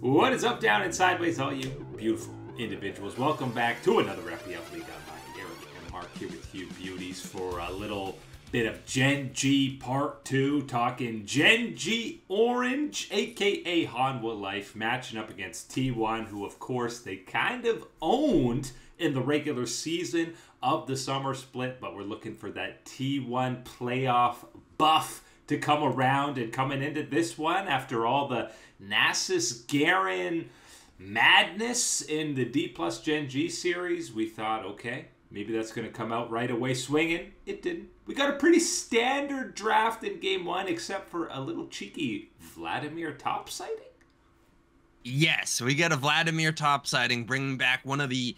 What is up, down, and sideways, all you beautiful individuals? Welcome back to another FPL League on Lock. Eric and Mark here with you beauties for a little bit of Gen G Part 2, talking Gen G Orange, aka Hanwha Life, matching up against T1, who, of course, they kind of owned in the regular season of the summer split, but we're looking for that T1 playoff buff to come around and coming into this one after all the Nasus Garen madness in the D plus Gen G series, we thought, okay, maybe that's going to come out right away swinging. It didn't. We got a pretty standard draft in game one, except for a little cheeky Vladimir top sighting. Yes, we get a Vladimir top bringing back one of the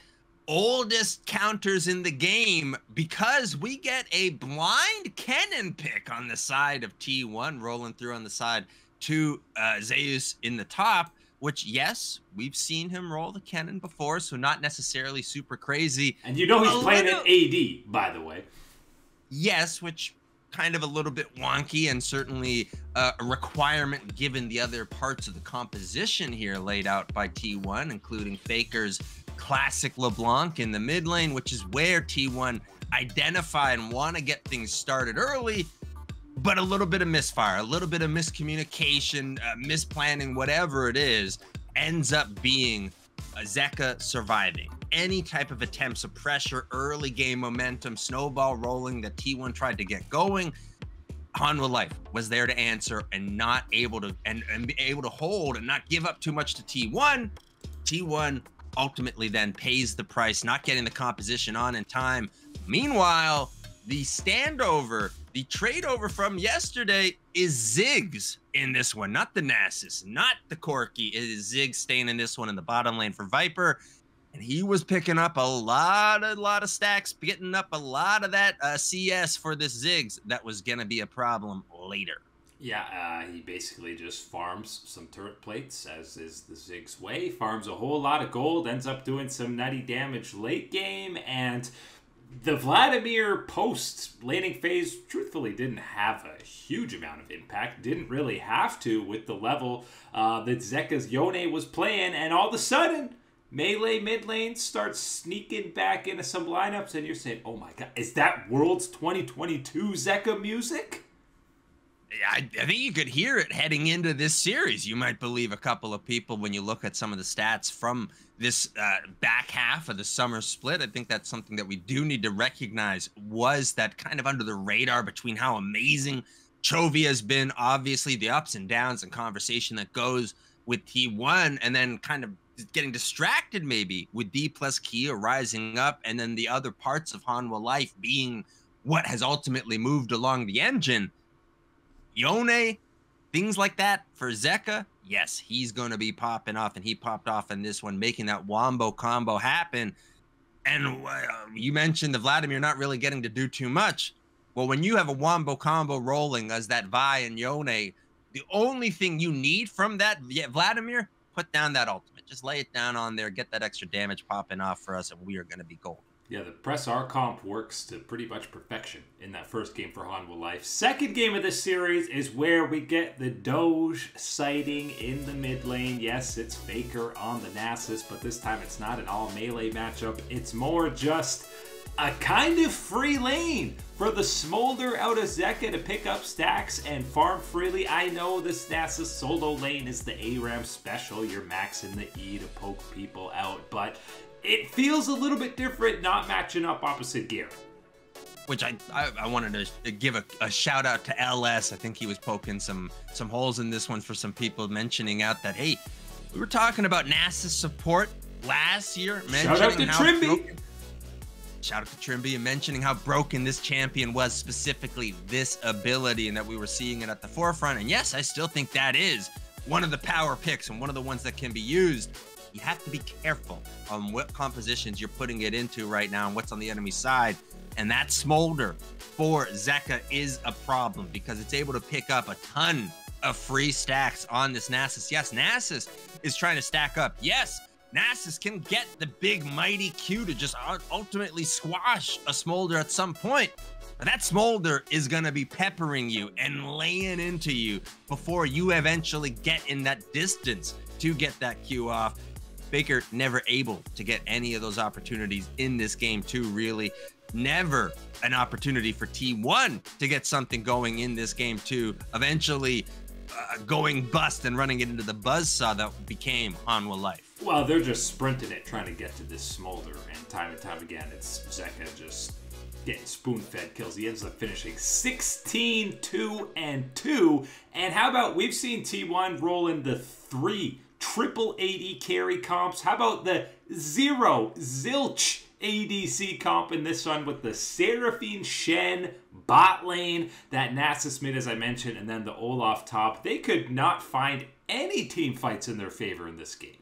oldest counters in the game because we get a blind Kennen pick on the side of T1 rolling through on the side to uh, Zeus in the top, which, yes, we've seen him roll the Kennen before, so not necessarily super crazy. And you know he's a playing little... at AD, by the way. Yes, which kind of a little bit wonky and certainly uh, a requirement given the other parts of the composition here laid out by T1, including Faker's classic LeBlanc in the mid lane, which is where T1 identify and want to get things started early, but a little bit of misfire, a little bit of miscommunication, uh, misplanning, whatever it is, ends up being Zeka surviving. Any type of attempts of pressure, early game momentum, snowball rolling that T1 tried to get going, Hanwha Life was there to answer and not able to and, and be able to hold and not give up too much to T1. T1 ultimately then pays the price, not getting the composition on in time. Meanwhile, the standover, the trade over from yesterday is Ziggs in this one, not the Nasus, not the Corki. It is Ziggs staying in this one in the bottom lane for Viper. And he was picking up a lot, a lot of stacks, getting up a lot of that uh, CS for this Ziggs that was going to be a problem later. Yeah, uh, he basically just farms some turret plates, as is the Ziggs way. Farms a whole lot of gold, ends up doing some nutty damage late game, and the Vladimir post laning phase, truthfully, didn't have a huge amount of impact. Didn't really have to with the level uh, that Zeka's Yone was playing, and all of a sudden, melee mid lane starts sneaking back into some lineups, and you're saying, oh my god, is that Worlds 2022 Zeka music? I, I, think you could hear it heading into this series. You might believe a couple of people when you look at some of the stats from this uh, back half of the summer split. I think that's something that we do need to recognize was that kind of under the radar between how amazing Chovy has been, obviously the ups and downs and conversation that goes with T1, and then kind of getting distracted maybe with D plus Kia rising up, and then the other parts of Hanwha life being what has ultimately moved along the engine Yone, things like that for Zeka. Yes, he's going to be popping off, and he popped off in this one, making that wombo combo happen. And uh, you mentioned the Vladimir not really getting to do too much. Well, when you have a wombo combo rolling as that Vi and Yone, the only thing you need from that Vladimir, put down that ultimate. Just lay it down on there, get that extra damage popping off for us, and we are going to be golden. Yeah, the press R comp works to pretty much perfection in that first game for Hanwha Life. Second game of this series is where we get the Doge sighting in the mid lane. Yes, it's Faker on the Nasus, but this time it's not an all melee matchup. It's more just a kind of free lane for the Smolder out of Zeka to pick up stacks and farm freely. I know this Nasus solo lane is the ARAM special. You're maxing the E to poke people out, but it feels a little bit different not matching up opposite gear. Which I, I, I wanted to give a, a, shout out to LS. I think he was poking some some holes in this one for some people mentioning out that hey, we were talking about Nasus support last year. Shout out to Trymbi. Broken, shout out to Trymbi and mentioning how broken this champion was, specifically this ability, and that we were seeing it at the forefront. And yes, I still think that is one of the power picks and one of the ones that can be used you have to be careful on what compositions you're putting it into right now and what's on the enemy side. And that smolder for Zeka is a problem because it's able to pick up a ton of free stacks on this Nasus. Yes, Nasus is trying to stack up. Yes, Nasus can get the big mighty Q to just ultimately squash a smolder at some point. But that smolder is going to be peppering you and laying into you before you eventually get in that distance to get that Q off. Faker never able to get any of those opportunities in this game, too, really. Never an opportunity for T1 to get something going in this game, too. Eventually uh, going bust and running it into the buzz saw that became Hanwha Life. Well, they're just sprinting it, trying to get to this smolder, and time and time again, it's Zeka just getting spoon fed kills. He ends up finishing 16 2 and 2. And how about we've seen T1 roll in the three triple AD carry comps? How about the zero zilch ADC comp in this one with the Seraphine Shen bot lane, that Nasus mid, as I mentioned, and then the Olaf top? They could not find any team fights in their favor in this game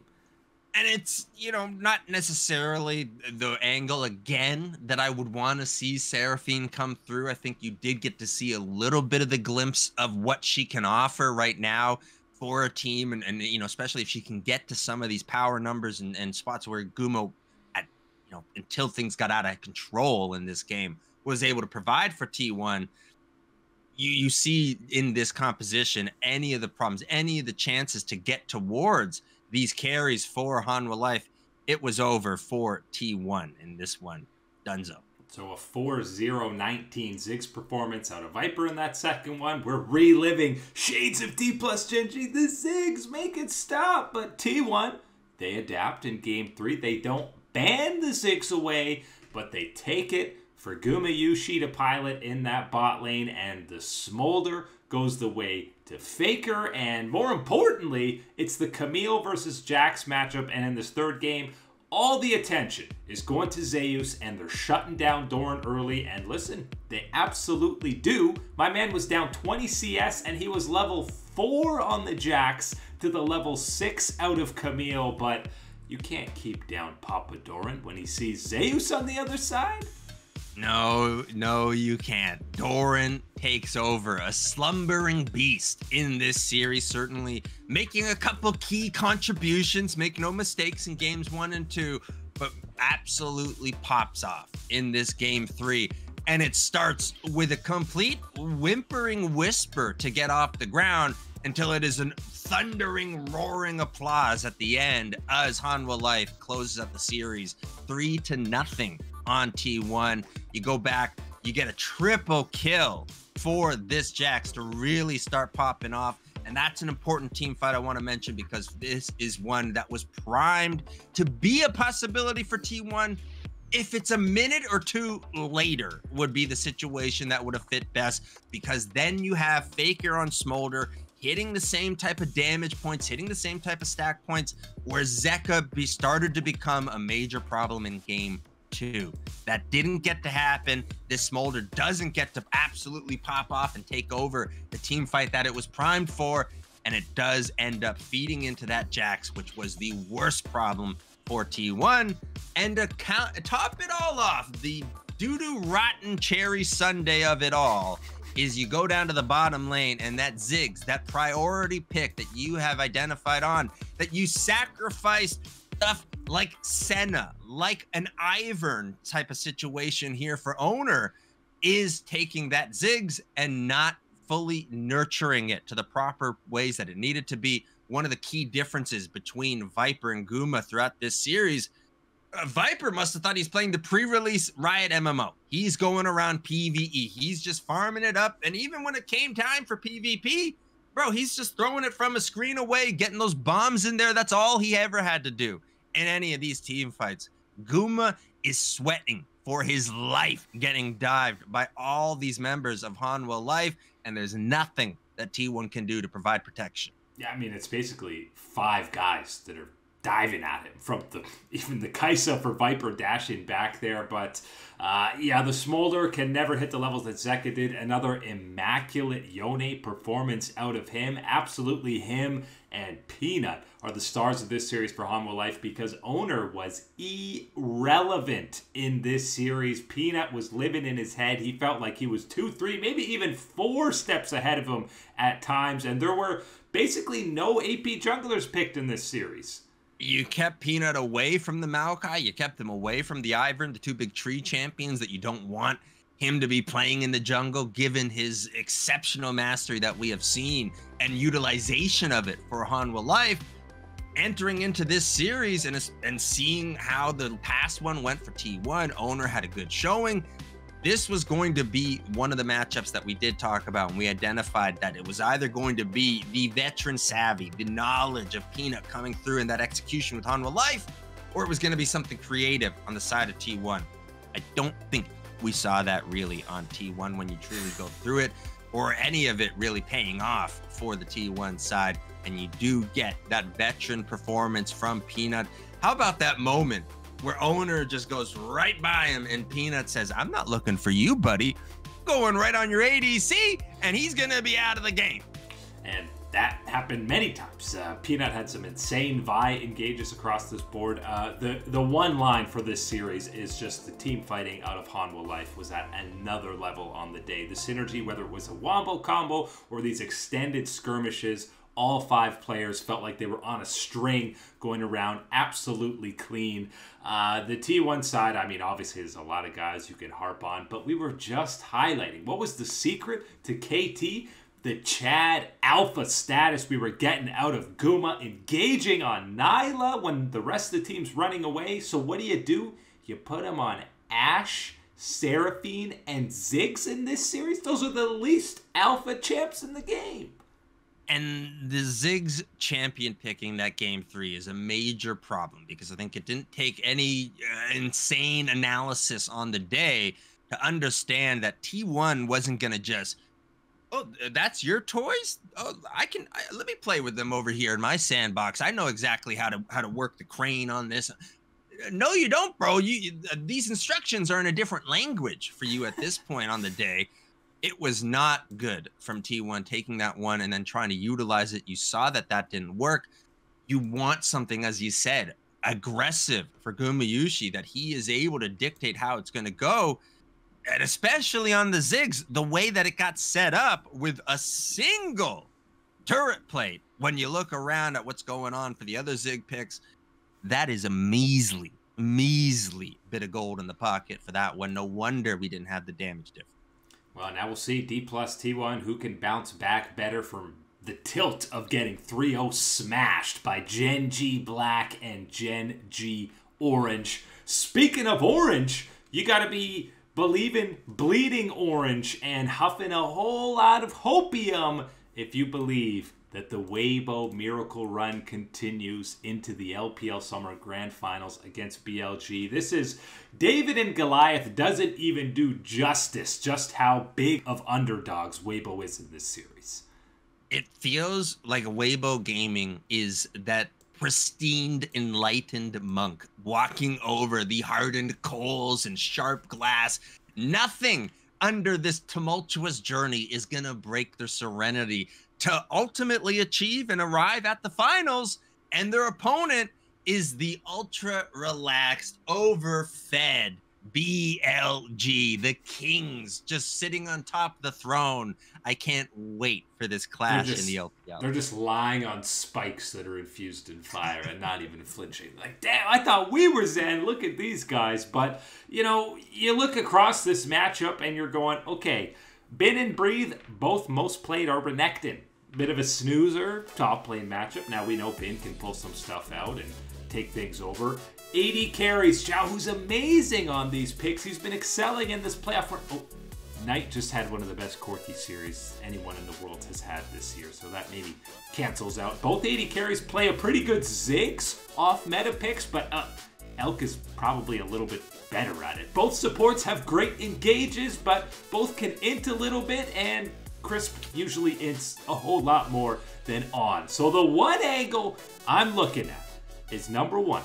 and it's you know not necessarily the angle again that I would want to see Seraphine come through. I think you did get to see a little bit of the glimpse of what she can offer right now for a team, and, and you know especially if she can get to some of these power numbers and, and spots where Guma, at you know until things got out of control in this game, was able to provide for T1. You, you see in this composition any of the problems, any of the chances to get towards these carries for Hanwha Life, it was over for T1 in this one. Dunzo. So a 4-0-19 Ziggs performance out of Viper in that second one. We're reliving Shades of D plus Gen.G. The Ziggs make it stop. But T1, they adapt in game three. They don't ban the Ziggs away, but they take it for Gumayusi to pilot in that bot lane. And the Smolder goes the way to Faker, and more importantly, it's the Camille versus Jax matchup. And in this third game, all the attention is going to Zeus, and they're shutting down Doran early. And listen, they absolutely do. My man was down 20 CS, and he was level 4 on the Jax to the level 6 out of Camille. But you can't keep down Papa Doran when he sees Zeus on the other side. No, no, you can't. Doran takes over, a slumbering beast in this series, certainly making a couple key contributions, make no mistakes in games one and two, but absolutely pops off in this game three. And it starts with a complete whimpering whisper to get off the ground until it is a thundering, roaring applause at the end as Hanwha Life closes up the series three to nothing on T1. You go back, you get a triple kill for this Jax to really start popping off. And that's an important team fight I want to mention because this is one that was primed to be a possibility for T1. If it's a minute or two later, would be the situation that would have fit best because then you have Faker on Smolder hitting the same type of damage points, hitting the same type of stack points, where Zeka be started to become a major problem in game two. That didn't get to happen. This Smolder doesn't get to absolutely pop off and take over the team fight that it was primed for. And it does end up feeding into that Jax, which was the worst problem for T1. And to count, top it all off, the doo doo rotten cherry sundae of it all is you go down to the bottom lane and that Ziggs, that priority pick that you have identified on, that you sacrificed stuff like Senna, like an Ivern type of situation here for Oner, is taking that Ziggs and not fully nurturing it to the proper ways that it needed to be. One of the key differences between Viper and Guma throughout this series. Uh, Viper must have thought he's playing the pre-release Riot MMO. He's going around PvE. He's just farming it up. And even when it came time for PvP, bro, he's just throwing it from a screen away, getting those bombs in there. That's all he ever had to do in any of these team fights. Guma is sweating for his life getting dived by all these members of Hanwha Life, and there's nothing that T1 can do to provide protection. Yeah, I mean, it's basically five guys that are diving at him from the even the Kai'Sa for Viper dashing back there. But uh, yeah, the Smolder can never hit the levels that Zeka did. Another immaculate Yone performance out of him. Absolutely him and Peanut are the stars of this series for Hanwha Life because Oner was irrelevant in this series. Peanut was living in his head. He felt like he was two, three, maybe even four steps ahead of him at times. And there were basically no AP junglers picked in this series. You kept Peanut away from the Maokai. You kept him away from the Ivern, the two big tree champions that you don't want him to be playing in the jungle, given his exceptional mastery that we have seen and utilization of it for Hanwha Life. entering into this series and and seeing how the past one went for T1, Oner had a good showing. This was going to be one of the matchups that we did talk about, and we identified that it was either going to be the veteran savvy, the knowledge of Peanut coming through in that execution with Hanwha Life, or it was going to be something creative on the side of T1. I don't think we saw that really on T1 when you truly go through it, or any of it really paying off for the T1 side and you do get that veteran performance from Peanut. How about that moment where Oner just goes right by him and Peanut says, I'm not looking for you, buddy. Going right on your ADC, and he's gonna be out of the game. And that happened many times. Uh, Peanut had some insane Vi engages across this board. Uh, the the one line for this series is just the team fighting out of Hanwha Life was at another level on the day. The synergy, whether it was a wombo combo or these extended skirmishes, all five players felt like they were on a string going around absolutely clean. Uh, the T1 side, I mean, obviously there's a lot of guys you can harp on, but we were just highlighting what was the secret to KT? The Chad Alpha status we were getting out of Guma, engaging on Nilah when the rest of the team's running away. So what do you do? You put him on Ashe, Seraphine, and Ziggs in this series. Those are the least alpha champs in the game. And the Ziggs champion picking that game three is a major problem because I think it didn't take any uh, insane analysis on the day to understand that T1 wasn't going to just, oh, that's your toys? Oh, I can, I, let me play with them over here in my sandbox. I know exactly how to, how to work the crane on this. No, you don't, bro. You, these instructions are in a different language for you at this point on the day it was not good from T1 taking that one and then trying to utilize it. You saw that that didn't work. You want something, as you said, aggressive for Gumayusi that he is able to dictate how it's going to go. And especially on the Ziggs, the way that it got set up with a single turret plate. When you look around at what's going on for the other Zig picks, that is a measly, measly bit of gold in the pocket for that one. No wonder we didn't have the damage difference. Well, now we'll see D plus T1 who can bounce back better from the tilt of getting 3 0 smashed by Gen G Black and Gen G Orange. Speaking of orange, you got to be believing bleeding orange and huffing a whole lot of hopium if you believe that the Weibo miracle run continues into the LPL Summer Grand Finals against BLG. This is David and Goliath doesn't even do justice just how big of underdogs Weibo is in this series. It feels like Weibo Gaming is that pristine, enlightened monk walking over the hardened coals and sharp glass. Nothing under this tumultuous journey is going to break their serenity to ultimately achieve and arrive at the finals. And their opponent is the ultra relaxed, overfed BLG, the Kings, just sitting on top of the throne. I can't wait for this clash just, in the LPL. They're just lying on spikes that are infused in fire and not even flinching. Like, damn, I thought we were Zen. Look at these guys. But, you know, you look across this matchup and you're going, okay, Bin and Breathe, both most played are Renekton bit of a snoozer top lane matchup. Now we know Bin can pull some stuff out and take things over. AD carries. Xiao, who's amazing on these picks. He's been excelling in this playoff run. Oh, Knight just had one of the best Corki series anyone in the world has had this year, so that maybe cancels out. Both AD carries play a pretty good Ziggs off meta picks, but uh, Elk is probably a little bit better at it. Both supports have great engages, but both can int a little bit, and Crisp usually ints a whole lot more than on. So the one angle I'm looking at is number one,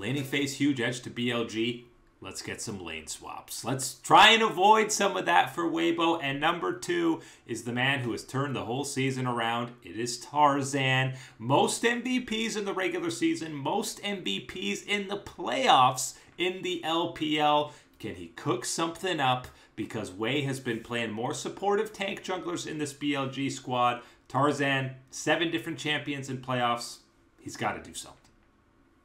laning phase huge edge to BLG. Let's get some lane swaps. Let's try and avoid some of that for Weibo. And number two is the man who has turned the whole season around. It is Tarzan. Most MVPs in the regular season, most MVPs in the playoffs in the LPL. Can he cook something up? because Wei has been playing more supportive tank junglers in this BLG squad. Tarzan, seven different champions in playoffs. He's got to do something.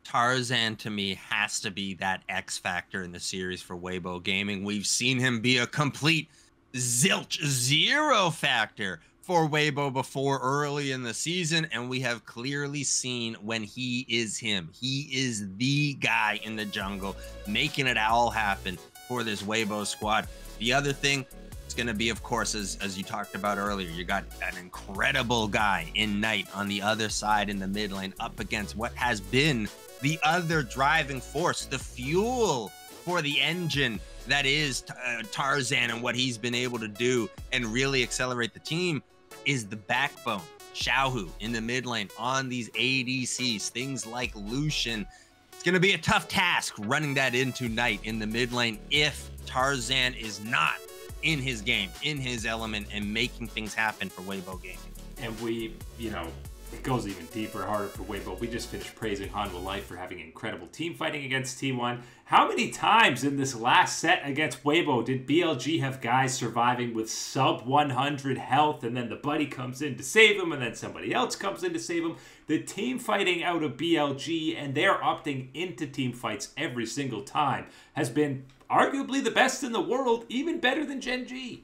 Tarzan to me has to be that X factor in the series for Weibo Gaming. We've seen him be a complete zilch zero factor for Weibo before early in the season, and we have clearly seen when he is him. He is the guy in the jungle, making it all happen for this Weibo squad. The other thing going to be, of course, as, as you talked about earlier, you got an incredible guy in Knight on the other side in the mid lane up against what has been the other driving force, the fuel for the engine that is uh, Tarzan and what he's been able to do and really accelerate the team is the backbone. Xiaohu in the mid lane on these ADCs, things like Lucian. It's going to be a tough task running that into Knight in the mid lane if Tarzan is not in his game, in his element, and making things happen for Weibo Gaming. And we, you know, it goes even deeper, harder for Weibo. We just finished praising Hanwha Life for having incredible team fighting against T1. How many times in this last set against Weibo did BLG have guys surviving with sub 100 health and then the buddy comes in to save him and then somebody else comes in to save him? The team fighting out of BLG and they're opting into team fights every single time has been arguably the best in the world, even better than Gen G.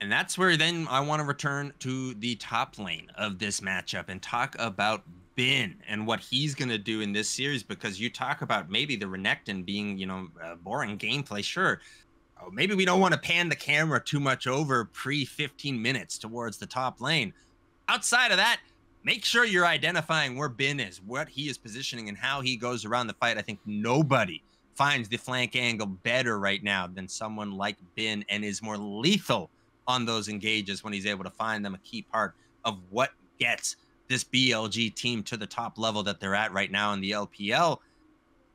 And that's where then I want to return to the top lane of this matchup and talk about Bin and what he's going to do in this series because you talk about maybe the Renekton being, you know, boring gameplay. Sure. Oh, maybe we don't want to pan the camera too much over pre 15 minutes towards the top lane. Outside of that, make sure you're identifying where Bin is, what he is positioning, and how he goes around the fight. I think nobody finds the flank angle better right now than someone like Bin and is more lethal on those engages when he's able to find them a key part of what gets this BLG team to the top level that they're at right now in the LPL.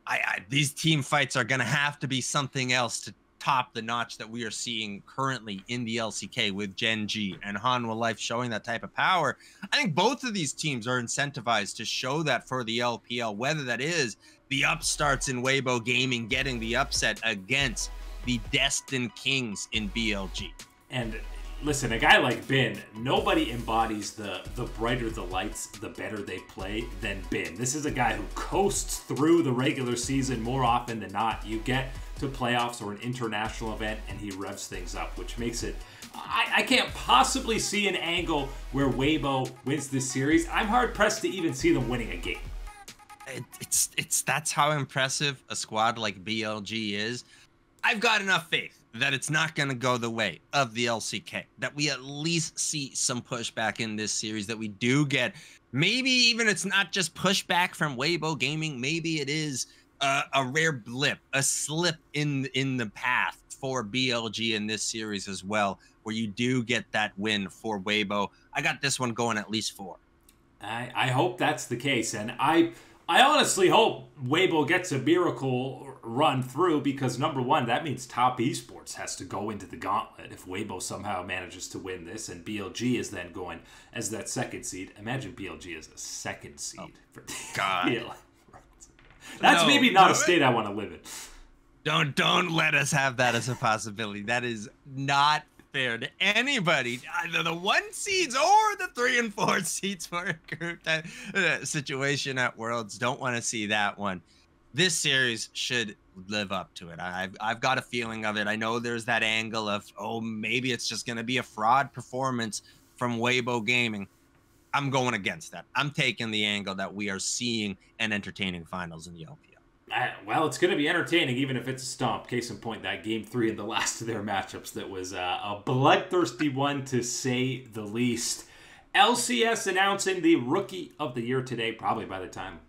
I, I these team fights are going to have to be something else to top the notch that we are seeing currently in the LCK with Gen G and Hanwha Life showing that type of power. I think both of these teams are incentivized to show that for the LPL, whether that is the upstarts in Weibo Gaming getting the upset against the Destined Kings in BLG. And listen, a guy like Bin, nobody embodies the the brighter the lights, the better they play than Bin. This is a guy who coasts through the regular season more often than not. You get to playoffs or an international event and he revs things up, which makes it I, I can't possibly see an angle where Weibo wins this series. I'm hard pressed to even see them winning a game it, it's it's that's how impressive a squad like BLG is. I've got enough faith that it's not going to go the way of the LCK. That we at least see some pushback in this series. That we do get maybe even it's not just pushback from Weibo Gaming. Maybe it is a, a rare blip, a slip in in the path for BLG in this series as well, where you do get that win for Weibo. I got this one going at least four. I, I hope that's the case, and I I honestly hope Weibo gets a miracle run through because number one, that means Top Esports has to go into the gauntlet if Weibo somehow manages to win this, and BLG is then going as that second seed. Imagine BLG as a second oh, seed oh, for God. That's no, maybe not no, a state I want to live in. Don't don't let us have that as a possibility. That is not fair to anybody, either the one seeds or the three and four seeds for a group that, uh, situation at Worlds. Don't want to see that one. This series should live up to it. I've I've got a feeling of it. I know there's that angle of oh maybe it's just going to be a fraud performance from Weibo Gaming. I'm going against that. I'm taking the angle that we are seeing an entertaining finals in the LPL well, it's going to be entertaining, even if it's a stomp. Case in point, that game three in the last of their matchups that was uh, a bloodthirsty one to say the least. LCS announcing the rookie of the year today. Probably by the time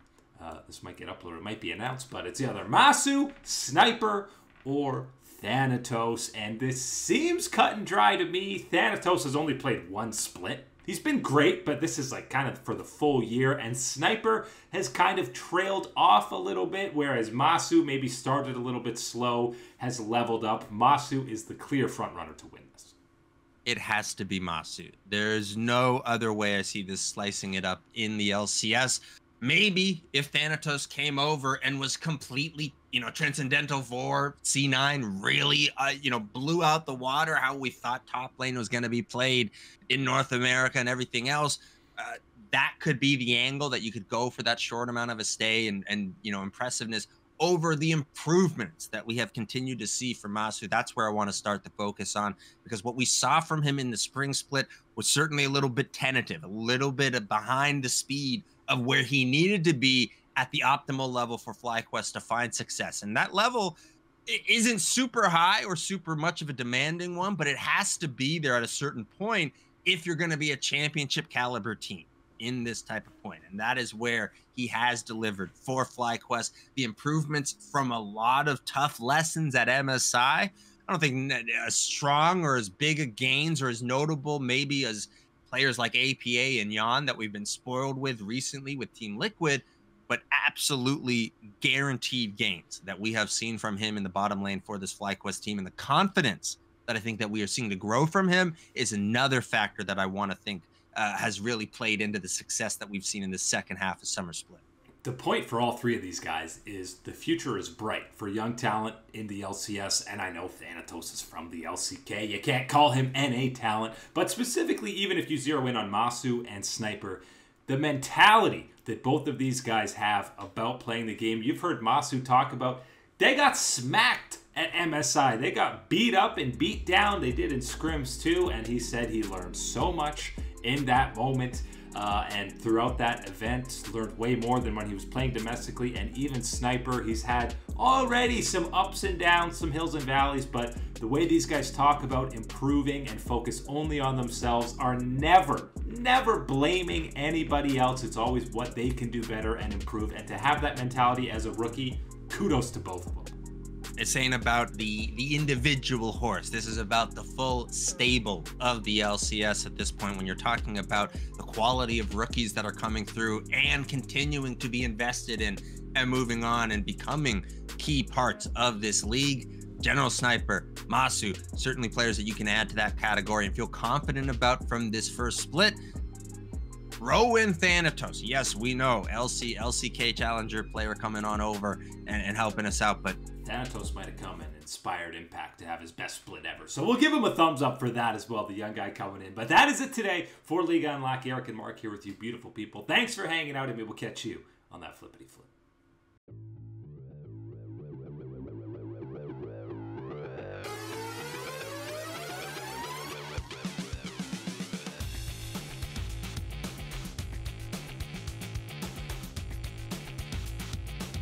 uh, this might get uploaded, it might be announced, but it's either Massu, Sniper, or Thanatos. And this seems cut and dry to me. Thanatos has only played one split He's been great, but this is like kind of for the full year. And Sniper has kind of trailed off a little bit, whereas Massu maybe started a little bit slow, has leveled up. Massu is the clear front runner to win this. It has to be Massu. There's no other way I see this slicing it up in the LCS. Maybe if Thanatos came over and was completely you know, Transcendental 4, C9 really, uh, you know, blew out the water how we thought top lane was going to be played in North America and everything else. Uh, that could be the angle that you could go for that short amount of a stay and, and, you know, impressiveness. over the improvements that we have continued to see from Massu. That's where I want to start the focus on because what we saw from him in the spring split was certainly a little bit tentative, a little bit behind the speed of where he needed to be at the optimal level for FlyQuest to find success. And that level isn't super high or super much of a demanding one, but it has to be there at a certain point if you're going to be a championship caliber team in this type of point. And that is where he has delivered for FlyQuest. The improvements from a lot of tough lessons at MSI. I don't think as strong or as big a gains or as notable, maybe as players like APA and Jan that we've been spoiled with recently with Team Liquid, but absolutely guaranteed gains that we have seen from him in the bottom lane for this FlyQuest team. And the confidence that I think that we are seeing to grow from him is another factor that I want to think uh, has really played into the success that we've seen in the second half of Summer Split. The point for all three of these guys is the future is bright for young talent in the LCS, and I know Thanatos is from the LCK. You can't call him NA talent, but specifically, even if you zero in on Massu and Sniper, the mentality that both of these guys have about playing the game. You've heard Massu talk about they got smacked at MSI. They got beat up and beat down. They did in scrims too, and he said he learned so much in that moment. Uh, and throughout that event, learned way more than when he was playing domestically. And even Sniper, he's had already some ups and downs, some hills and valleys. But the way these guys talk about improving and focus only on themselves are never, never blaming anybody else. It's always what they can do better and improve. And to have that mentality as a rookie, kudos to both of them. It's saying about the the individual horse. This is about the full stable of the LCS at this point. When you're talking about the quality of rookies that are coming through and continuing to be invested in and moving on and becoming key parts of this league. General Sniper, Massu, certainly players that you can add to that category and feel confident about from this first split. Throw in Thanatos. Yes, we know LC LCK Challenger player coming on over and, and helping us out, but Thanatos might have come and inspired Impact to have his best split ever. So we'll give him a thumbs up for that as well, the young guy coming in. But that is it today for League on Lock. Eric and Mark here with you, beautiful people. Thanks for hanging out, and we will catch you on that flippity flip.